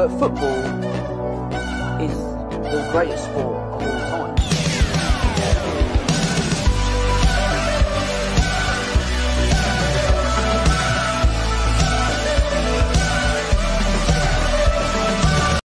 but football is the greatest sport.